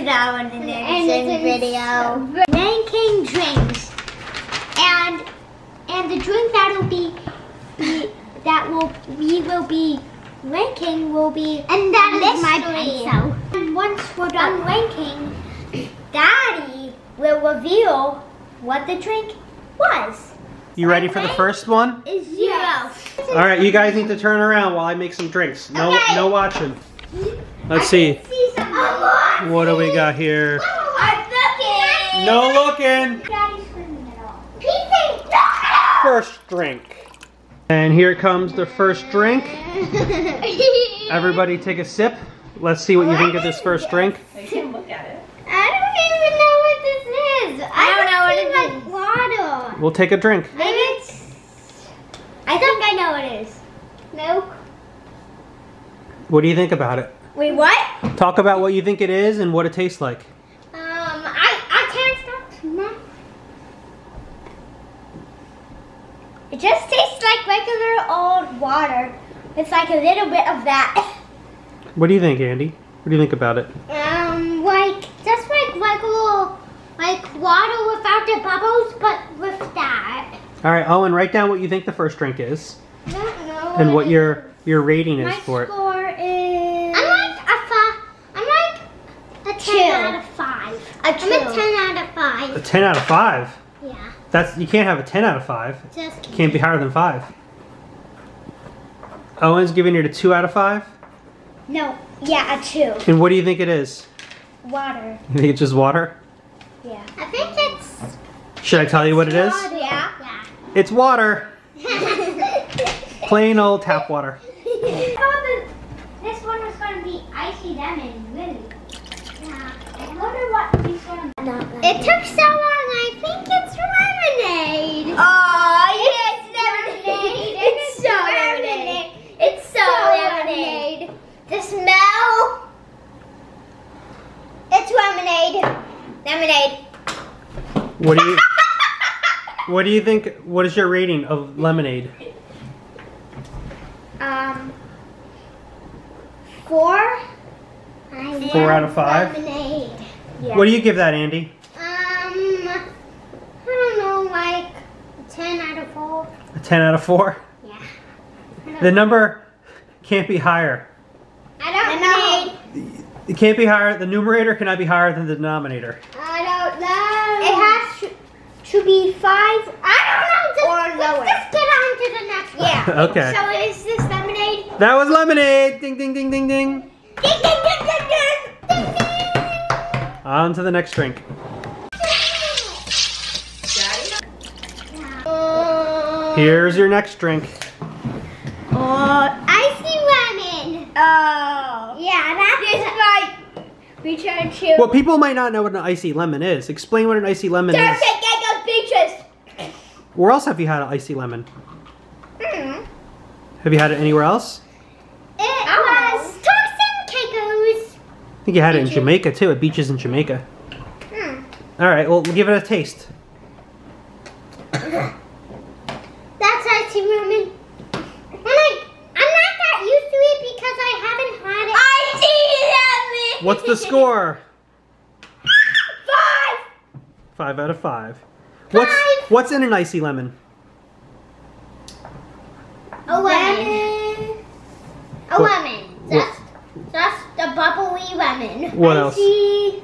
to that one in the Anderson video. Ranking drinks, and and the drink that'll be, be that will we will be ranking will be And that is my mystery. pencil. And once we're done ranking, Daddy will reveal what the drink was. You ready for the first one? Is zero. All right, you guys need to turn around while I make some drinks. No, Okay. no watching. Let's see. See some more. What do we got here? I'm looking. No looking. Daddy's screaming it all. Pizza. First drink. And here comes the first drink. Everybody take a sip. Let's see what you think of this first drink. You can look at it. I don't even know what this is. I don't know what it like water. We'll take a drink. Maybe it's. I think I know what it is. Milk. What do you think about it? Wait, what? Talk about what you think it is and what it tastes like. Um, I I can't stop. It just tastes like regular old water. It's like a little bit of that. What do you think, Andy? What do you think about it? Um, like just like regular, like water without the bubbles, but with that. All right, Owen, write down what you think the first drink is I don't know. and what your your rating is my for it. Like a ten Two. out of five. a I'm a ten out of 5. A five. 10 out of 5. Yeah. That's you can't have a 10 out of 5. Just Can't be higher than 5. Owen's giving it a 2 out of 5. No, yeah, a two. And what do you think it is? Water. You think it's just water? Yeah. I think it's. Should I tell you what it is? Yeah. Yeah. It's water. Plain old tap water. I thought that this one was going to be icy lemon, really. Yeah. I wonder what this one. It took so long. I think it's lemonade. Oh, yeah, it's lemonade. It's so lemonade. It's so lemonade. The smell. It's lemonade. Lemonade. What do you What do you think what is your rating of lemonade? Um, four. I Four out of five? Lemonade. Yeah. What do you give that, Andy? Um, I don't know, like ten out of four. A 10 out of 4? Yeah. The number can't be higher. I don't Lemonade. It can't be higher. The numerator cannot be higher than the denominator. I don't know. It has to, to be five. I don't know. Just, Or lower. Let's just get on to the next one. Yeah. Okay. So is this lemonade? That was lemonade. Ding ding ding ding ding. Ding, ding, ding, ding, ding. Ding, ding. On to the next drink. Here's your next drink. Oh, icy lemon. oh. Yeah, that's This is my return to. Well, people might not know what an icy lemon is. Explain what an icy lemon is. Perfect Gecko Beaches. Where else have you had an icy lemon? Hmm. Have you had it anywhere else? It I was Turks and Caicos. I think you had it in Jamaica too, at beaches in Jamaica. Hmm. All right, well, we'll give it a taste. That's icy lemon. I'm like, I'm not that used to it because I haven't had it. I see lemon. What's the score? Five. Five out of five. What's Five. what's in an icy lemon? A lemon. A What- lemon. Just, just a bubbly lemon. What I else? see.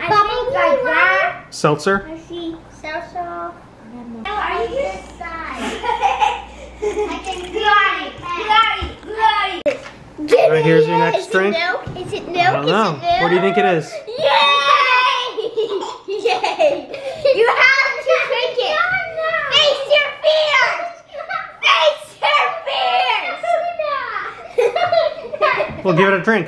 I Bubbly like lemon. that. Seltzer. I see. So-so. Are you this side? I can got it. Got it. Got it. All right, here's your next Is drink. it milk? Is it milk? I don't know. Is it milk? What do you think it is? Yay! Yay! You have to drink it. Face your fears. Face your fears. Well, give it a drink.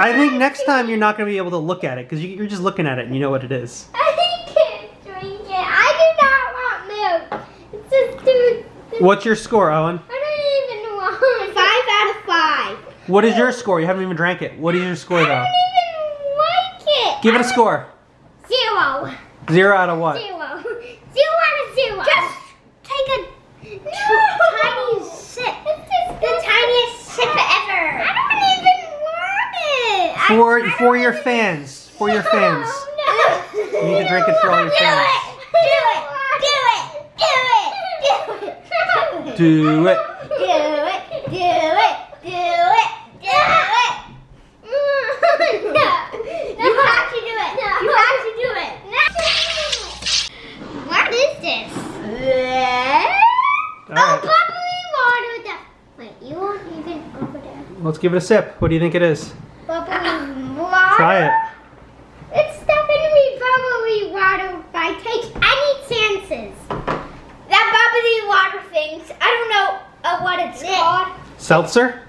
I think next time you're not going to be able to look at it because you, you're just looking at it and you know what it is. I can't drink it. I do not want milk. It's just too. What's your score, Owen? I don't even want. Five out of five. What is your score? You haven't even drank it. What is your score I though? I don't even like it. Give it a score. Zero. Zero out of what? Zero. Zero out of zero. Just take a No. tiny sip. It's just The tiniest sip ever. I don't even want it. I For for your fans. For your fans. Oh, no. You need to drink it for all your fans. Do it. Do it. Do it. Do it. Do it. Do it. Do it. Do it. No. You have to do it. You have to do it. What is this? All Oh, bubbly water. Wait, you won't even over there. Let's give it a sip. What do you think it is? Bubbly water. Try it. It's definitely bubbly water if I take any chances. That bubbly water things. I don't know uh, what it's called. Seltzer?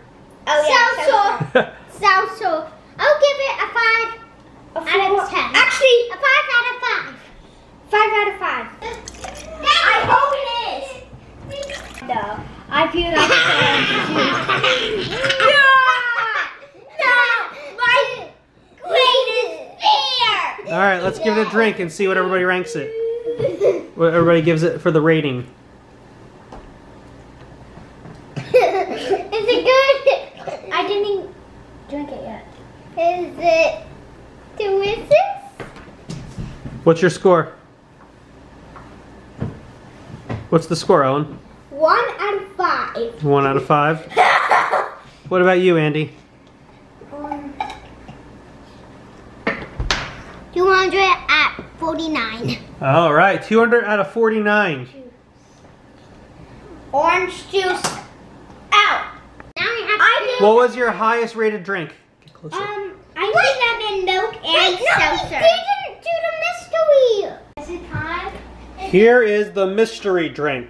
Oh yeah, seltzer. Seltzer. I'll give it a five out of ten. Actually, a five out of five. Five out of five. I hope it is. No, I feel like it's No, no, my greatest fear. All right, let's give it a drink and see what everybody ranks it. What everybody gives it for the rating. Is it good? I didn't even drink it yet. Is it delicious? What's your score? What's the score, Owen? One out of five. One out of five. What about you, Andy? Um, 200 at 49. All right, 200 out of 49. Orange juice out. Now we have I What was your highest rated drink? Get closer. Um, I think lemon milk and seltzer. No, didn't do the mystery. Is it time? Here is the mystery drink.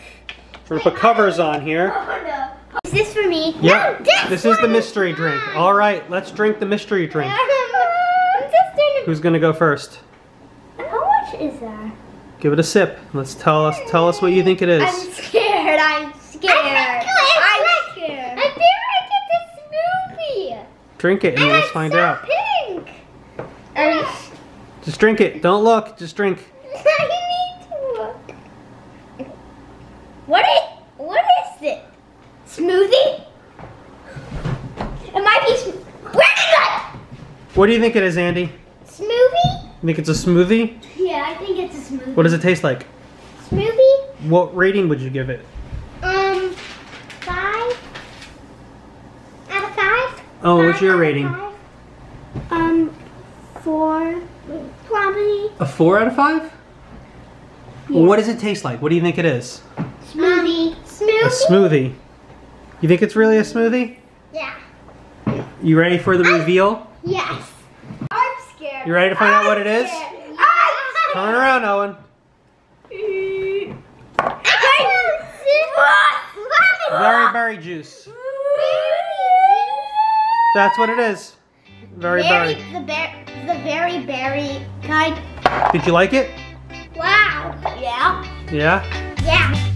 We're gonna put covers on here. Oh no. Is this for me? Yeah, No, this this is the one mystery drink. All right, let's drink the mystery drink. I'm just doing Who's gonna go first? How much is that? Give it a sip. Let's tell us tell us what you think it is. I'm scared. I'm scared. I'm scared. I feel like it's a smoothie. Drink it and And let's it's find so out. pink. Are you? Ah. Just drink it. Don't look. Just drink. I need to look. What is? What is it? Smoothie? It might be. Sm- Where is it? What do you think it is, Andy? Smoothie? You think it's a smoothie? Yeah, I think it's a smoothie. What does it taste like? Smoothie? What rating would you give it? Um, five out of five. Oh, what's your rating? five. Um, four, probably. A four out of five? Well, what does it taste like? What do you think it is? Smoothie. smoothie. A smoothie. You think it's really a smoothie? Yeah. You ready for the reveal? Yes. I'm scared. You ready to find out what it is? Turn around, Owen. Very berry juice. That's what it is. Very Very, berry. the, bear, the very berry kind. Did you like it? Wow. Yeah. Yeah? Yeah.